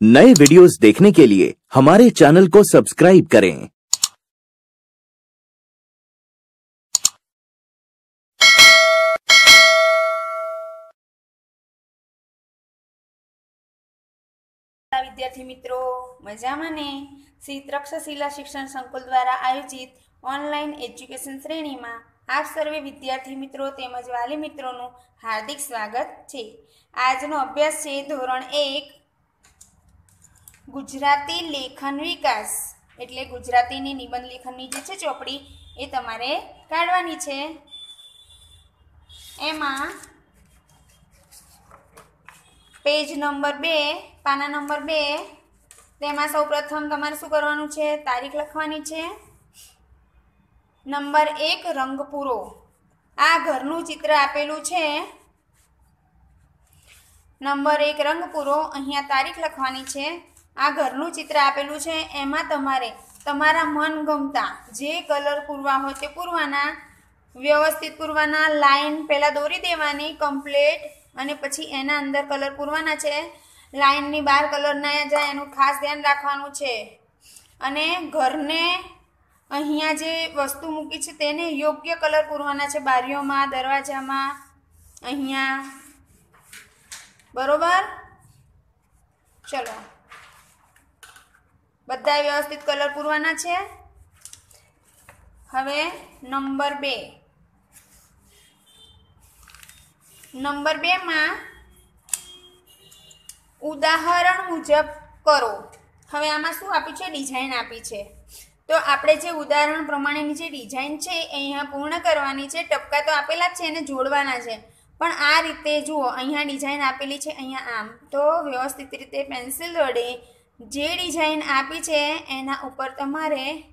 नए वीडियोस देखने के लिए हमारे चैनल को सब्सक्राइब करें નમસ્કાર વિદ્યાર્થી મિત્રો મજામાં ને શ્રી તક્ષશિલા શિક્ષણ સંકુલ દ્વારા આયોજિત ઓનલાઈન એજ્યુકેશન શ્રેણીમાં આપ સર્વે વિદ્યાર્થી મિત્રો તેમજ વાલી મિત્રોનું હાર્દિક સ્વાગત છે આજનો અભ્યાસ છે ધોરણ એક ગુજરાતી લેખન વિકાસ. એટલે ગુજરાતીની નિબંધ લેખનની જે છે ચોપડી, એ તમારે કાઢવાની છે. એમાં પેજ નંબર બે, પાના નંબર બે, તેમાં સૌ પ્રથમ તમારે શું કરવાનું છે? તારીખ લખવાની છે. નંબર એક રંગ પૂરો આ ઘરનું ચિત્ર આપેલું છે. નંબર એક રંગ પૂરો અહીંયા તારીખ લખવાની છે. આ ઘરનું ચિત્ર આપેલું છે. એમાં તમારે તમારા મનગમતા જે કલર પૂરવા હોય તે પૂરવાના, વ્યવસ્થિત પૂરવાના, લાઈન પહેલાં દોરી દેવાની કમ્પ્લેટ અને પછી એના અંદર કલર પૂરવાના છે. લાઈનની બહાર કલર ના જાય એનું ખાસ ધ્યાન રાખવાનું છે. અને ઘરને અહીંયા જે વસ્તુ મૂકી છે તેને યોગ્ય કલર પૂરવાના છે. બારીઓમાં, દરવાજામાં, અહીંયા. બરોબર? ચલો. બધા વ્યવસ્થિત કલર પૂરવાના છે? હવે નંબર બે. નંબર બેમાં ઉદાહરણ મુજબ કરો. હવે આમાં શું આપ્યું છે? ડિઝાઇન આપી છે. તો આપણે જે ઉદાહરણ પ્રમાણેની જે ડિઝાઇન છે એ અહીંયા પૂર્ણ કરવાની છે. ટપકા તો આપેલા જ છે એને જોડવાના છે. પણ આ રીતે જુઓ, અહીંયા ડિઝાઇન આપેલી છે, અહીંયા આમ. તો વ્યવસ્થિત રીતે પેન્સિલ વડે જે ડિઝાઇન આપી છે, એના ઉપર તમારે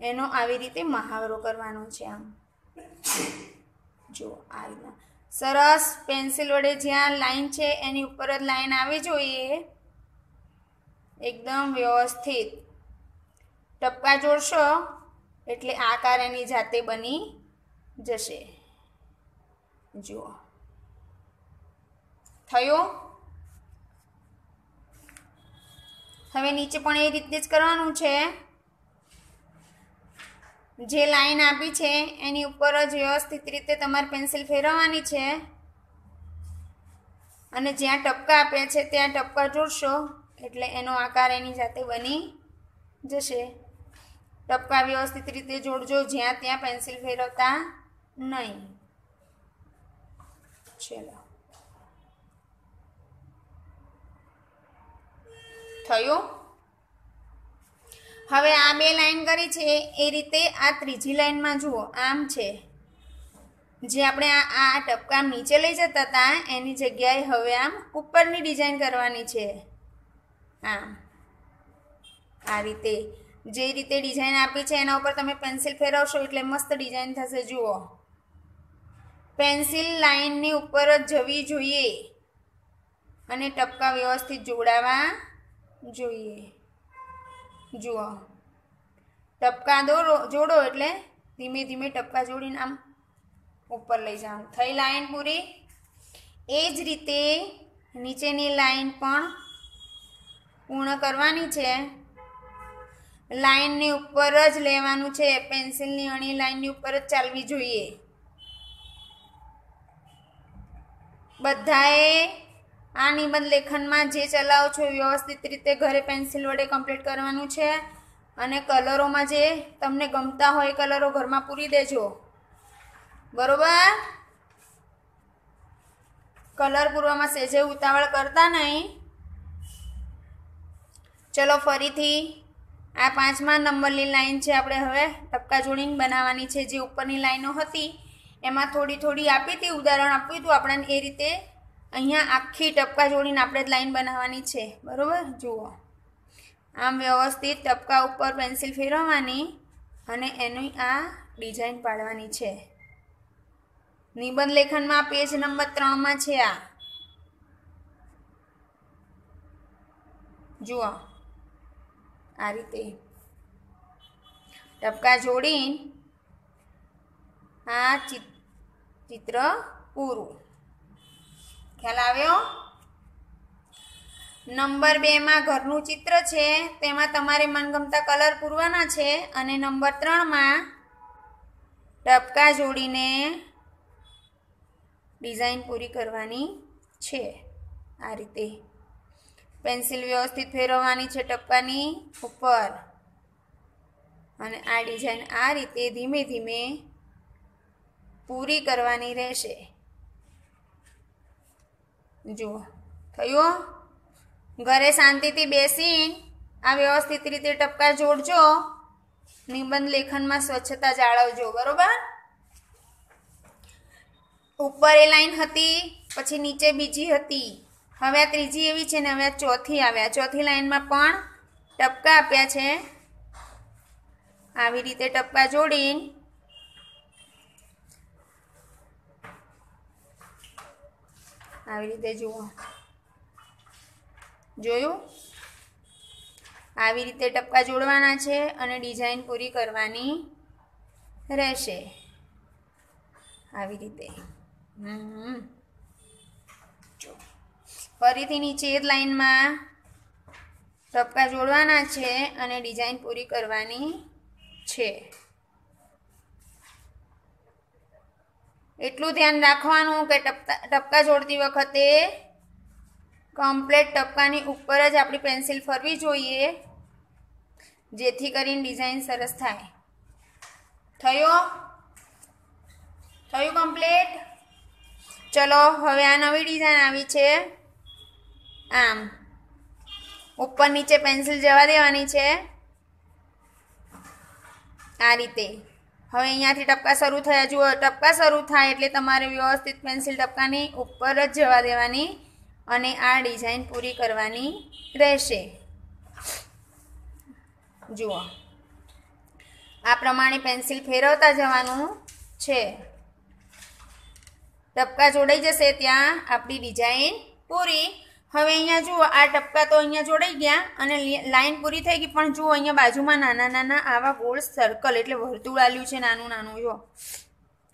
એનો આવી રીતે મહાવરો કરવાનો છે આમ. જુઓ આ રીતના. સરસ પેન્સિલ વડે જ્યાં લાઈન છે, એની ઉપર જ લાઈન આવી જોઈએ. એકદમ વ્યવસ્થિત. ટપકા જોડશો, એટલે આકાર એની જાતે બની જશે. જુઓ. થયું? હવે નીચે પણ એ રીતે જ કરવાનું છે. જે લાઈન આપી છે, એની ઉપર જ વ્યવસ્થિત રીતે તમારે પેન્સિલ ફેરવવાની છે. અને જ્યાં ટપકા આપ્યા છે, ત્યાં ટપકા જોડશો, એટલે એનો આકાર એની જાતે બની જશે. ટપકા વ્યવસ્થિત રીતે જોડજો, જ્યાં ત્યાં પેન્સિલ ફેરવતા નહીં. ચલો. થયું? હવે આ બે લાઈન કરી છે, એ રીતે આ ત્રીજી લાઈનમાં જુઓ, આમ છે. જે આપણે આ આ ટપકા નીચે લઈ જતા હતા, એની જગ્યાએ હવે આમ ઉપરની ડિઝાઇન કરવાની છે. આમ. આ રીતે. જે રીતે ડિઝાઇન આપી છે, એના ઉપર તમે પેન્સિલ ફેરવશો એટલે મસ્ત ડિઝાઇન થશે, જુઓ. પેન્સિલ લાઈનની ઉપર જ જવી જોઈએ. અને ટપકા વ્યવસ્થિત જોડાવા જોઈએ. જુઓ. ટપકા દોરો જોડો એટલે ધીમે ધીમે ટપકા જોડીને આમ ઉપર લઈ જવાનું. થઈ લાઈન પૂરી? એ જ રીતે નીચેની લાઈન પણ પૂર્ણ કરવાની છે. લાઈનની ઉપર જ લેવાનું છે. પેન્સિલની અણી લાઈનની ઉપર જ ચાલવી જોઈએ. બધાએ આ નિબંધ લેખનમાં જે ચલાવો છો વ્યવસ્થિત રીતે ઘરે પેન્સિલ વડે કમ્પ્લીટ કરવાનું છે અને કલરોમાં જે તમને ગમતા હોય કલરો ઘરમાં પૂરી દેજો. બરોબર? કલર પૂરવામાં સેજે ઉતાવળ કરતા નહીં. ચલો ફરીથી આ પાંચમા નંબરની લાઈન છે આપણે હવે ટપકા જોડીને બનાવવાની છે. જે ઉપરની લાઈનો હતી, એમાં થોડી થોડી આપી હતી, ઉદાહરણ આપ્યું હતું. આપણને એ રીતે અહીંયા આખી ટપકા જોડીને આપણે જ લાઈન બનાવવાની છે, બરાબર? જુઓ. આમ વ્યવસ્થિત ટપકા ઉપર પેન્સિલ ફેરવવાની અને એની આ ડિઝાઇન પાડવાની છે. નિબંધ લેખનમાં પેજ નંબર ત્રણમાં છે આ. જુઓ. આ રીતે. ટપકા જોડીને આ ચિત્ર પૂરું. ખ્યાલ આવ્યો? નંબર બેમાં ઘરનું ચિત્ર છે, તેમાં તમારે મનગમતા કલર પૂરવાના છે અને નંબર ત્રણમાં ડબકા જોડીને ડિઝાઇન પૂરી કરવાની છે. આ રીતે પેન્સિલ વ્યવસ્થિત ફેરવવાની છે ટપકાની ઉપર. અને આ ડિઝાઇન આ રીતે ધીમે ધીમે પૂરી કરવાની રહેશે. જુઓ. થયું ઘરે શાંતિથી બેસી આ વ્યવસ્થિત રીતે ટપકા જોડજો. નિબંધ લેખનમાં સ્વચ્છતા જાળવજો, બરોબર? ઉપર એ લાઈન હતી, પછી નીચે બીજી હતી. હવે આ ત્રીજી એવી છે ને હવે આ ચોથી આવ્યા. ચોથી લાઈનમાં પણ ટપકા આપ્યા છે. આવી રીતે ટપકા જોડીને આવી રીતે જુઓ. જોયું? આવી રીતે ટપકા જોડવાના છે અને ડિઝાઇન પૂરી કરવાની રહેશે. આવી રીતે. જો. ફરીથી નીચે એ જ લાઈનમાં ટપકા જોડવાના છે અને ડિઝાઇન પૂરી કરવાની છે. એટલું ધ્યાન રાખવાનું કે ટપકા ટપકા જોડતી વખતે કમ્પ્લેટ ટપકાની ઉપર જ આપણી પેન્સિલ ફરવી જોઈએ, જેથી કરીને ડિઝાઇન સરસ થાય. થયો? થયું કમ્પ્લેટ ચલો, હવે આ નવી ડિઝાઇન આવી છે. આમ, ઉપર નીચે પેન્સિલ જવા દેવાની છે. આ રીતે. હવે અહીંયાથી ટપકા શરૂ થયા. જુઓ, ટપકા શરૂ થાય એટલે તમારે વ્યવસ્થિત પેન્સિલ ટપકાની ઉપર જ જવા દેવાની અને આ ડિઝાઇન પૂરી કરવાની રહેશે. જુઓ, આ પ્રમાણે પેન્સિલ ફેરવતા જવાનું છે. ટપકા જોડાઈ જશે ત્યાં આપણી ડિઝાઇન પૂરી. હવે અહીંયા જુઓ, આ ટપકા તો અહીંયા જોડાઈ ગયા અને લાઈન પૂરી થઈ ગઈ, પણ જુઓ અહીંયા બાજુમાં નાના નાના આવા ગોળ સર્કલ એટલે વર્તુળ આલ્યું છે નાનું નાનું જો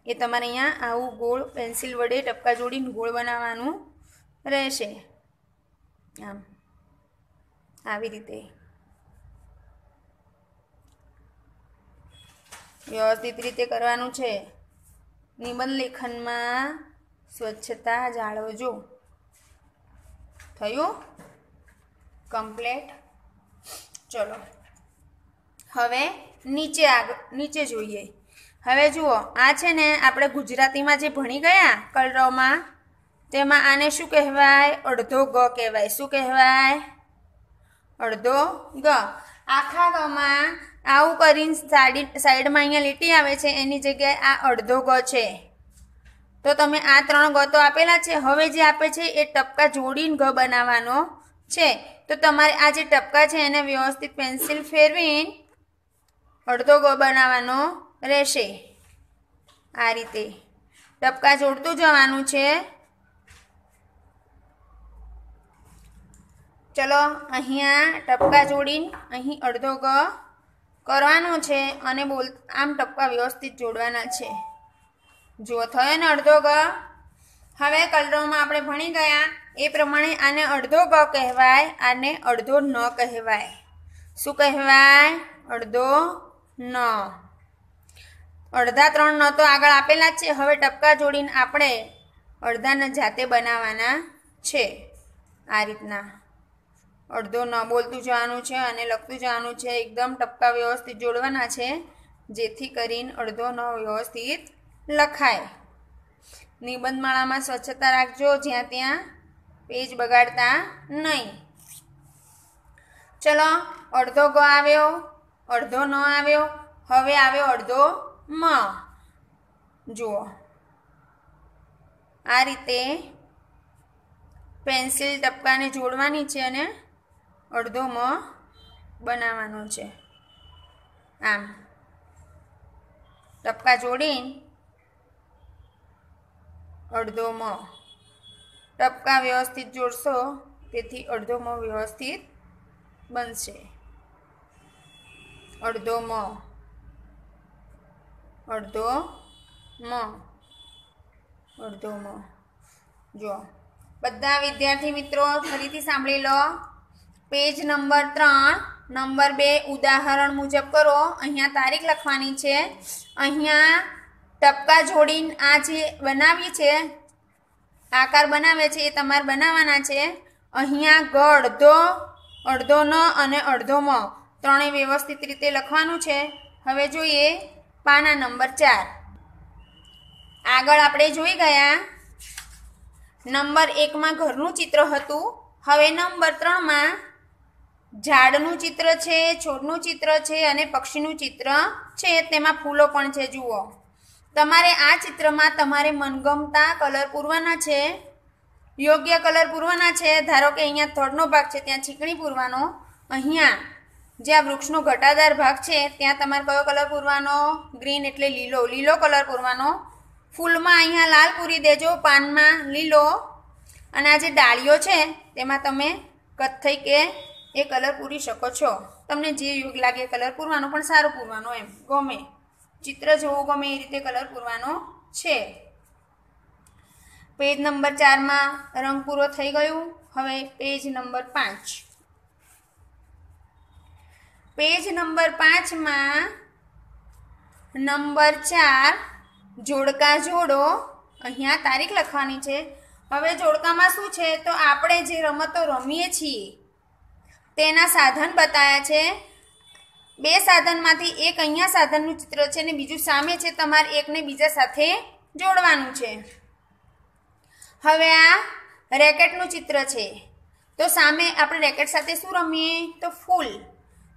એ તમારે અહીંયા આવું ગોળ, પેન્સિલ વડે ટપકા જોડીને ગોળ બનાવવાનું રહેશે. આમ, આવી રીતે. વ્યવસ્થિત રીતે કરવાનું છે. નિબંધ લેખનમાં સ્વચ્છતા જાળવજો. થયું? કમ્પ્લેટ ચલો. હવે નીચે આગળ નીચે જોઈએ. હવે જુઓ, આ છે ને આપણે ગુજરાતીમાં જે ભણી ગયા કલરવમાં તેમાં આને શું કહેવાય? અડધો ગ કહેવાય. શું કહેવાય? અડધો ગ. આખા ગમાં આવું કરીને સાડી, સાઈડમાં અહીંયા લીટી આવે છે, એની જગ્યાએ આ અડધો ગ છે. તો તમે આ ત્રણ ગ તો આપેલા છે. હવે જે આપે છે એ ટપકા જોડીને ઘ બનાવવાનો છે. તો તમારે આ જે ટપકા છે એને વ્યવસ્થિત પેન્સિલ ફેરવીને અડધો ગ બનાવવાનો રહેશે. આ રીતે. ટપકા જોડતું જવાનું છે. ચલો, અહીંયા ટપકા જોડીને અહીં અડધો ગ કરવાનો છે અને બોલ, આમ ટપકા વ્યવસ્થિત જોડવાના છે. જુઓ થયો ને અડધો ગ, હવે કલરોમાં આપણે ભણી ગયા. એ પ્રમાણે આને અડધો ગ કહેવાય, આને અડધો ન કહેવાય. શું કહેવાય? અડધો ન. અડધા ત્રણ ન તો આગળ આપેલા જ છે. હવે ટપકા જોડીને આપણે અડધાને જાતે બનાવવાના છે. આ રીતના. અડધો ન બોલતું જવાનું છે અને લખતું જવાનું છે. એકદમ ટપકા વ્યવસ્થિત જોડવાના છે, જેથી કરીને અડધો ન વ્યવસ્થિત લખાય. નિબંધમાળામાં સ્વચ્છતા રાખજો, જ્યાં ત્યાં પેજ બગાડતા નહીં. ચલો, અડધો ગ આવ્યો, અડધો ન આવ્યો, હવે આવ્યો અડધો મ. જુઓ. આ રીતે પેન્સિલ ટપકાને જોડવાની છે અને અડધો મ બનાવવાનો છે. આમ. ટપકા જોડીને અડધો મ ટપકા વ્યવસ્થિત જોડશો, તેથી અડધો મ વ્યવસ્થિત બનશે. અડધો મ અડધો મ અડધો મ જો બધા વિદ્યાર્થી મિત્રો, ફરીથી સાંભળી લો. પેજ નંબર ત્રણ, નંબર બે ઉદાહરણ મુજબ કરો. અહીંયા તારીખ લખવાની છે. અહીંયા ટપકા જોડીને આ જે બનાવી છે, આકાર બનાવે છે એ તમારે બનાવવાના છે. અહીંયા ગ અડધો અડધો ન અને અડધો મ ત્રણેય વ્યવસ્થિત રીતે લખવાનું છે. હવે જોઈએ પાના નંબર ચાર. આગળ આપણે જોઈ ગયા. નંબર એકમાં ઘરનું ચિત્ર હતું. હવે નંબર ત્રણમાં ઝાડનું ચિત્ર છે, છોડનું ચિત્ર છે અને પક્ષીનું ચિત્ર છે. તેમાં ફૂલો પણ છે, જુઓ. તમારે આ ચિત્રમાં તમારે મનગમતા કલર પૂરવાના છે, યોગ્ય કલર પૂરવાના છે. ધારો કે અહીંયા થડનો ભાગ છે, ત્યાં છીકણી પૂરવાનો. અહીંયા જ્યાં વૃક્ષનો ઘટાદાર ભાગ છે, ત્યાં તમારે કયો કલર પૂરવાનો? ગ્રીન એટલે લીલો. લીલો કલર પૂરવાનો. ફૂલમાં અહીંયા લાલ પૂરી દેજો, પાનમાં લીલો. અને આ જે ડાળીઓ છે, તેમાં તમે કથ્થઈ કે એ કલર પૂરી શકો છો. તમને જે યોગ લાગે કલર પૂરવાનો, પણ સારો પૂરવાનો એમ. ગમે. ચિત્ર જેવો ગમે એ રીતે કલર પૂરવાનો છે. પેજ નંબર ચારમાં રંગ પૂરો થઈ ગયું. હવે પેજ નંબર પાંચ. પેજ નંબર પાંચમાં નંબર ચાર, જોડકા જોડો. અહીંયા તારીખ લખવાની છે. હવે જોડકામાં શું છે? તો આપણે જે રમતો રમીએ છીએ, તેના સાધન બતાવ્યા છે. બે સાધનમાંથી એક અહીંયા સાધનનું ચિત્ર છે અને બીજું સામે છે તમારે એકને બીજા સાથે જોડવાનું છે. હવે આ રેકેટનું ચિત્ર છે. તો સામે આપણે રેકેટ સાથે શું રમીએ? તો ફૂલ.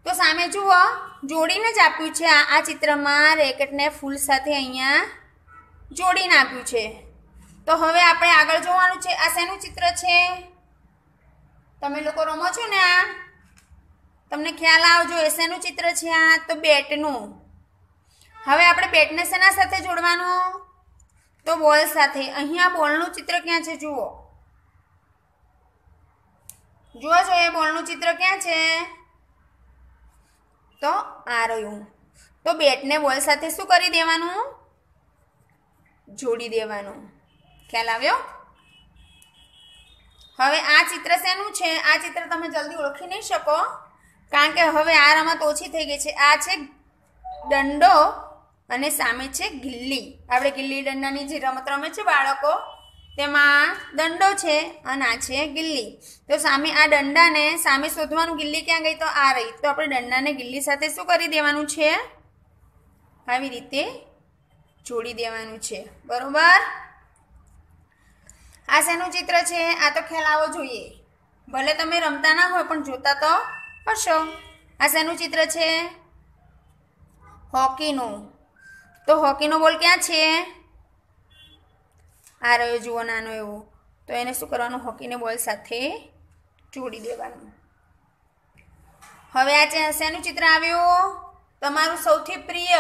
તો સામે જુઓ, જોડીને જ આપ્યું છે આ ચિત્રમાં રેકેટને ફૂલ સાથે અહીંયા જોડીને આપ્યું છે. તો હવે આપણે આગળ જોવાનું છે આ શેનું ચિત્ર છે? તમે લોકો રમો છો ને આ? તમને ખ્યાલ આવજો એ શેનું ચિત્ર છે આ, તો બેટનું. હવે આપણે બેટને શેના સાથે જોડવાનું? તો બોલ સાથે. અહીંયા બોલનું ચિત્ર ક્યાં છે, જુઓ. જુઓ છો એ બોલનું ચિત્ર ક્યાં છે? તો આ રહ્યું. તો બેટને બોલ સાથે શું કરી દેવાનું? જોડી દેવાનું. ખ્યાલ આવ્યો? હવે આ ચિત્ર શેનું છે? આ ચિત્ર તમે જલ્દી ઓળખી નહીં શકો. કારણ કે હવે આ રમત ઓછી થઈ ગઈ છે. આ છે દંડો અને સામે છે ગિલ્લી. આપણે ગિલ્લી દંડાની જે રમત રમે છે બાળકો, તેમાં દંડો છે અને આ છે ગિલ્લી. તો સામે આ દંડાને સામે શોધવાનું ગિલ્લી ક્યાં ગઈ? તો આ રહી. તો આપણે દંડાને ગિલ્લી સાથે શું કરી દેવાનું છે? આવી રીતે જોડી દેવાનું છે. બરોબર? આ શેનું ચિત્ર છે? આ તો ખ્યાલ આવવો જોઈએ. ભલે તમે રમતા ના હોય, પણ જોતા તો હશો. આ શેનું ચિત્ર છે? હોકીનું. તો હોકીનો બોલ ક્યાં છે? આ રહ્યો જુઓ નાનો એવો. તો એને શું કરવાનું? હોકીને બોલ સાથે જોડી દેવાનું. હવે આ શેનું ચિત્ર આવ્યું? તમારું સૌથી પ્રિય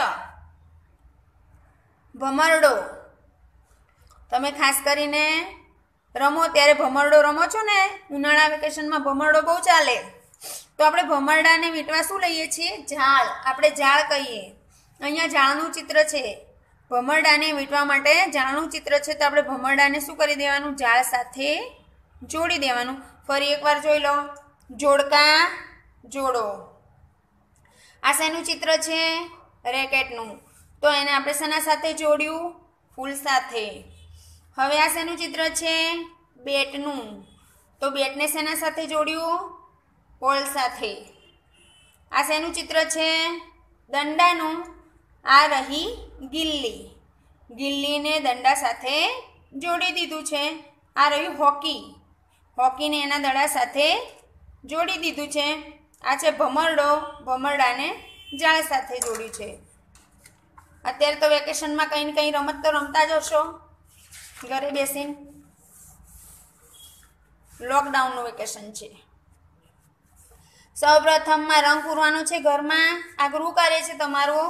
ભમરડો. તમે ખાસ કરીને રમો, ત્યારે ભમરડો રમો છો ને? ઉનાળા વેકેશનમાં ભમરડો બહુ ચાલે. તો આપણે ભમરડાને વીંટવા શું લઈએ છીએ? ઝાડ આપણે ઝાડ કહીએ. અહીંયા ઝાડનું ચિત્ર છે. ભમરડાને વીંટવા માટે ઝાડનું ચિત્ર છે, તો આપણે ભમરડાને શું કરી દેવાનું? ઝાડ સાથે જોડી દેવાનું. ફરી એકવાર જોઈ લો. જોડકા જોડો. આ શેનું ચિત્ર છે? રેકેટનું. તો એને આપણે શેના સાથે જોડ્યું? ફૂલ સાથે. હવે આ શેનું ચિત્ર છે? બેટનું. તો બેટને શેના સાથે જોડ્યું? પોલ સાથે આ શેનું ચિત્ર છે? દંડાનું. આ રહી ગિલ્લી. ગિલ્લીને દંડા સાથે જોડી દીધું છે. આ રહ્યું હોકી. હોકીને એના દડા સાથે જોડી દીધું છે. આ છે ભમરડો. ભમરડાને જાળ સાથે જોડ્યું છે. અત્યારે તો વેકેશનમાં કંઈ ને કંઈ રમત તો રમતા જ હશો. ઘરે બેસીને. લોકડાઉનનું વેકેશન છે. સૌ પ્રથમમાં રંગ પૂરવાનો છે ઘરમાં. આ ગૃહ કાર્ય છે તમારું.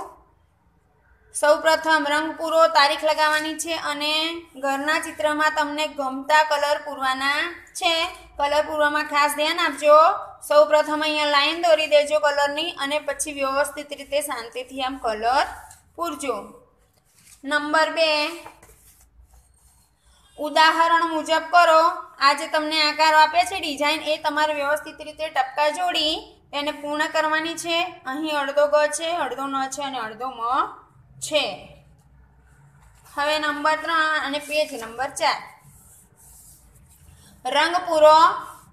સૌ પ્રથમ રંગ પૂરો, તારીખ લગાવવાની છે અને ઘરના ચિત્રમાં તમને ગમતા કલર પૂરવાના છે. કલર પૂરવામાં ખાસ ધ્યાન આપજો. સૌ પ્રથમ અહીંયા લાઈન દોરી દેજો કલરની અને પછી વ્યવસ્થિત રીતે શાંતિથી આમ કલર પૂરજો. નંબર બે. ઉદાહરણ મુજબ કરો આ જે તમને આકારો આપ્યા છે, ડિઝાઇન એ તમારે વ્યવસ્થિત રીતે ટપકા જોડી એને પૂર્ણ કરવાની છે, અહીં અડધો ગ છે, અડધો ન છે અને અડધો મ છે. હવે નંબર ત્રણ અને પેજ નંબર ચાર. રંગ પૂરો.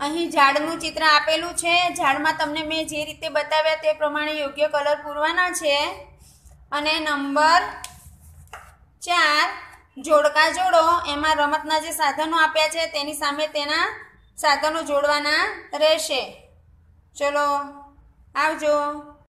અહીં ઝાડનું ચિત્ર આપેલું છે. ઝાડમાં તમને મેં જે રીતે બતાવ્યા તે પ્રમાણે યોગ્ય કલર પૂરવાના છે. અને નંબર ચાર જોડકા જોડો, એમાં રમતના જે સાધનો આપ્યા છે, તેની સામે તેના સાધનો જોડવાના રહેશે. ચલો, આવજો.